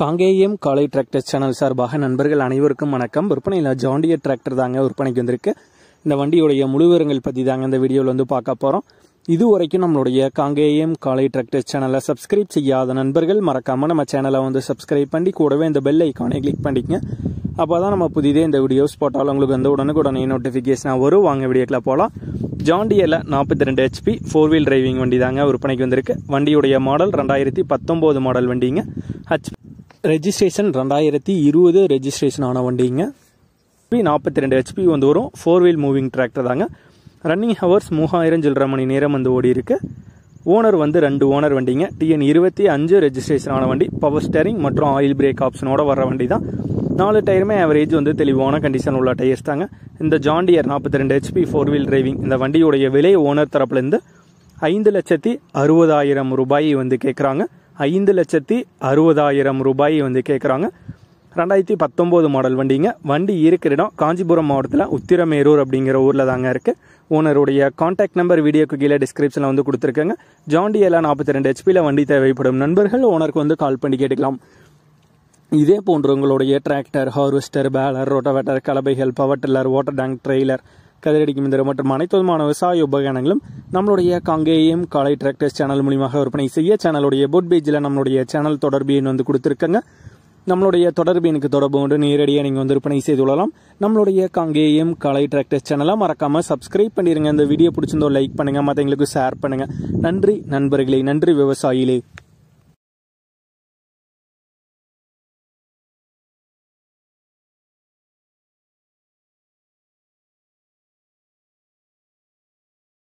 காங்கேயம் காலை tractor channel சார்பாக நண்பர்கள் அனைவருக்கும் வணக்கம். விற்பனையில் ஜாண்டியர் டிராக்டர் தாங்க விற்பனைக்கு வந்திருக்கு. இந்த வண்டியுடைய முழு விவரங்கள் பற்றி தாங்க இந்த வீடியோவில் வந்து பார்க்க போகிறோம் இது வரைக்கும் நம்மளுடைய காங்கேயம் காலை டிராக்டர் சேனலை சப்ஸ்கிரைப் செய்யாத நண்பர்கள் மறக்காமல் நம்ம சேனலை வந்து சப்ஸ்கிரைப் பண்ணி கூடவே இந்த பெல் ஐக்கானை கிளிக் பண்ணிக்கங்க. அப்போ தான் நம்ம புதிதே இந்த வீடியோஸ் போட்டாலும் உங்களுக்கு வந்து உடனுக்குடனே நோட்டிஃபிகேஷனாக வரும். வாங்க வீடியோக்கில் போகலாம் ஜாண்டியரில் நாற்பத்தி ரெண்டு ஹெச்பி ஃபோர் வீல் டிரைவிங் வண்டி தாங்க விற்பனைக்கு வந்திருக்கு. வண்டியுடைய மாடல் ரெண்டாயிரத்தி பத்தொம்போது மாடல் வண்டிங்க. ஹச் ரெஜிஸ்ட்ரேஷன் ரெண்டாயிரத்தி இருபது ரெஜிஸ்ட்ரேஷன் ஆன வண்டிங்க. நாற்பத்தி ரெண்டு ஹெச்பி வந்து வரும். ஃபோர் வீல் மூவிங் டிராக்டர் தாங்க. ரன்னிங் ஹவர்ஸ் மூவாயிரம் சில்லரை மணி நேரம் வந்து ஓடி இருக்கு. ஓனர் வந்து ரெண்டு ஓனர் வண்டிங்க. டிஎன் இருபத்தி அஞ்சு ரெஜிஸ்ட்ரேஷன் ஆன வண்டி. பவர் ஸ்டேரிங் மற்றும் ஆயில் பிரேக் ஆப்ஷனோட வர வண்டி தான். நாலு டயருமே ஆவரேஜ் வந்து தெளிவான கண்டிஷன் உள்ள டயர்ஸ் தாங்க. இந்த ஜாண்டியர் நாற்பத்தி ரெண்டு ஹெச்பி ஃபோர் வீல் டிரைவிங் இந்த வண்டியுடைய விலை ஓனர் தரப்புலேருந்து ஐந்து லட்சத்தி அறுபதாயிரம் ரூபாய் வந்து கேட்குறாங்க ஐந்து லட்சத்தி அறுபதாயிரம் ரூபாய் வந்து கேட்குறாங்க ரெண்டாயிரத்தி பத்தொம்போது மாடல் வண்டிங்க. வண்டி இருக்கிற இடம் காஞ்சிபுரம் மாவட்டத்தில் உத்திரமேரூர் அப்படிங்கிற ஊரில் தாங்க இருக்குது ஓனருடைய காண்டாக்ட் நம்பர் வீடியோக்கு கீழே டிஸ்கிரிப்ஷனில் வந்து கொடுத்துருக்கேங்க. ஜாண்டியெல்லாம் நாற்பத்தி ரெண்டு ஹெச்பியில் வண்டி தேவைப்படும் நண்பர்கள் ஓனருக்கு வந்து கால் பண்ணி கேட்டுக்கலாம். இதே போன்று உங்களுடைய tractor harvester baler rotavator கலபைகள் power tiller water tank trailer கதிரடிக்கும் இந்த மற்றும் அனைத்து விதமான விவசாய உபகரணங்களும் நம்மளுடைய கங்கேயம் காலை டிராக்டர்ஸ் சேனல் மூலியமாக விற்பனை செய்ய சேனலுடைய போட் பேஜில் நம்மளுடைய சேனல் தொடர்பு எண் வந்து கொடுத்துருக்கங்க. நம்மளுடைய தொடர்பு எனக்கு தொடர்பு கொண்டு நேரடியாக நீங்கள் வந்து விற்பனை செய்து கொள்ளலாம். நம்மளுடைய கங்கேயம் காலை டிராக்டர்ஸ் சேனலாக மறக்காமல் சப்ஸ்கிரைப் பண்ணிடுங்க இந்த வீடியோ பிடிச்சிருந்தோ லைக் பண்ணுங்கள் மற்றவங்களுக்கு ஷேர் பண்ணுங்கள் நன்றி நண்பர்களே நன்றி விவசாயிகளே.